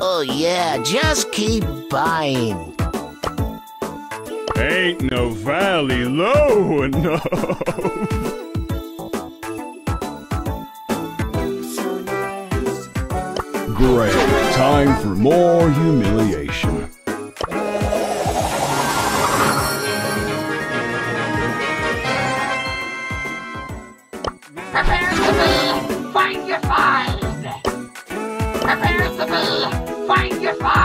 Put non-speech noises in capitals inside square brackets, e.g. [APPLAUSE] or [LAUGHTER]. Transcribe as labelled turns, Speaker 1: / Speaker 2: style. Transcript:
Speaker 1: Oh, yeah, just keep buying.
Speaker 2: Ain't no valley low [LAUGHS] enough.
Speaker 3: Great. Time for more humiliation. Prepare Prepare to be. Find your.